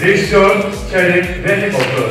Rejisör, Çelik ve Hikotu.